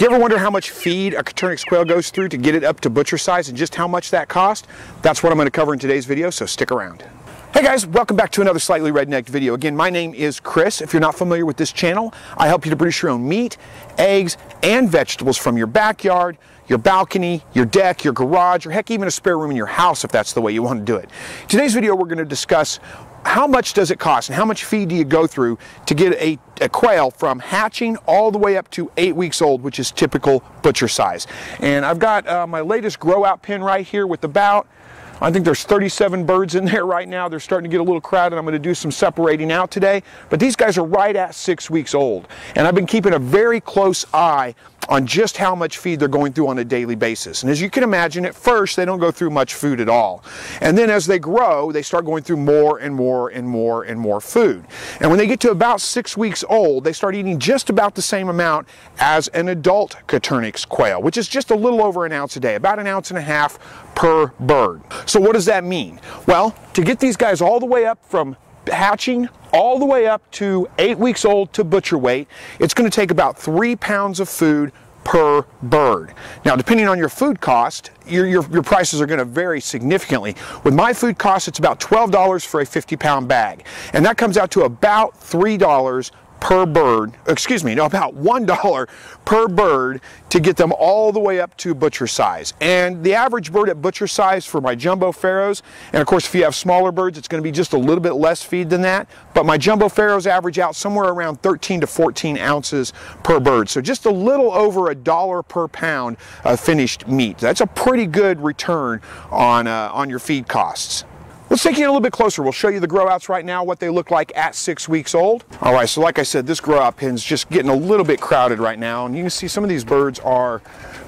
Do you ever wonder how much feed a Coturnix quail goes through to get it up to butcher size and just how much that cost? That's what I'm going to cover in today's video, so stick around. Hey guys, welcome back to another Slightly Rednecked video. Again, my name is Chris. If you're not familiar with this channel, I help you to produce your own meat, eggs, and vegetables from your backyard, your balcony, your deck, your garage, or heck, even a spare room in your house if that's the way you want to do it. Today's video, we're going to discuss how much does it cost and how much feed do you go through to get a, a, quail from hatching all the way up to eight weeks old, which is typical butcher size. And I've got uh, my latest grow out pen right here with about I think there's 37 birds in there right now. They're starting to get a little crowded. I'm going to do some separating out today. But these guys are right at six weeks old. And I've been keeping a very close eye on just how much feed they're going through on a daily basis. And as you can imagine, at first they don't go through much food at all. And then as they grow, they start going through more and more and more and more food. And when they get to about six weeks old, they start eating just about the same amount as an adult Coturnix quail, which is just a little over an ounce a day, about an ounce and a half per bird. So what does that mean? Well, to get these guys all the way up from hatching all the way up to eight weeks old to butcher weight, it's going to take about three pounds of food per bird. Now, depending on your food cost, your, your, your prices are going to vary significantly. With my food cost, it's about $12 for a 50 pound bag, and that comes out to about $3 per bird, excuse me, no, about $1 per bird to get them all the way up to butcher size. And the average bird at butcher size for my jumbo Pharaohs, and of course if you have smaller birds, it's going to be just a little bit less feed than that, but my jumbo Pharaohs average out somewhere around 13 to 14 ounces per bird. So just a little over a dollar per pound of finished meat. That's a pretty good return on, uh, on your feed costs. Let's take you a little bit closer. We'll show you the grow outs right now, what they look like at six weeks old. All right, so like I said, this grow out pen's just getting a little bit crowded right now. And you can see some of these birds are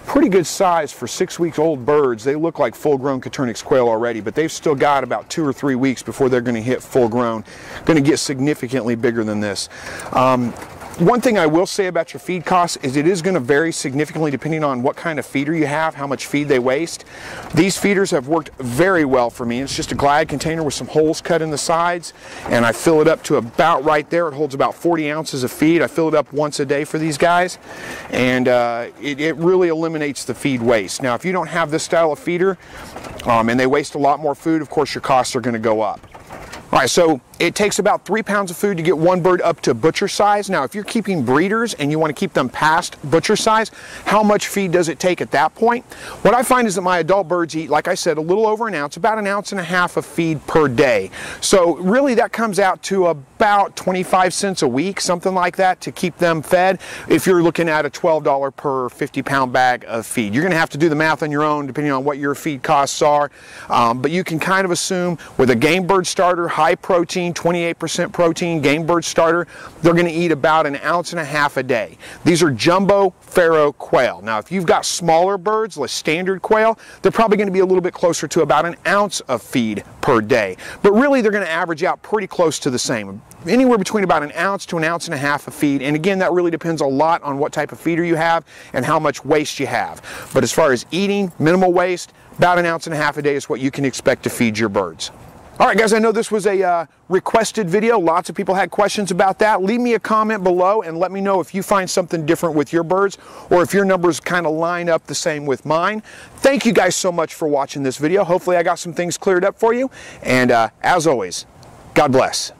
pretty good size for six weeks old birds. They look like full grown Coturnix quail already, but they've still got about two or three weeks before they're gonna hit full grown. Gonna get significantly bigger than this. Um, one thing I will say about your feed costs is it is going to vary significantly depending on what kind of feeder you have, how much feed they waste. These feeders have worked very well for me. It's just a glide container with some holes cut in the sides and I fill it up to about right there. It holds about 40 ounces of feed. I fill it up once a day for these guys and uh, it, it, really eliminates the feed waste. Now if you don't have this style of feeder um, and they waste a lot more food, of course your costs are going to go up. All right, so it takes about three pounds of food to get one bird up to butcher size. Now, if you're keeping breeders and you want to keep them past butcher size, how much feed does it take at that point? What I find is that my adult birds eat, like I said, a little over an ounce, about an ounce and a half of feed per day. So really that comes out to about 25 cents a week, something like that, to keep them fed. If you're looking at a $12 per 50 pound bag of feed, you're going to have to do the math on your own, depending on what your feed costs are. Um, but you can kind of assume with a game bird starter, high protein, 28% protein game bird starter, they're going to eat about an ounce and a half a day. These are jumbo Pharaoh quail. Now, if you've got smaller birds, like standard quail, they're probably going to be a little bit closer to about an ounce of feed per day. But really, they're going to average out pretty close to the same anywhere between about an ounce to an ounce and a half of feed. And again, that really depends a lot on what type of feeder you have and how much waste you have. But as far as eating, minimal waste, about an ounce and a half a day is what you can expect to feed your birds. All right, guys, I know this was a uh, requested video. Lots of people had questions about that. Leave me a comment below and let me know if you find something different with your birds or if your numbers kind of line up the same with mine. Thank you guys so much for watching this video. Hopefully I got some things cleared up for you. And uh, as always, God bless.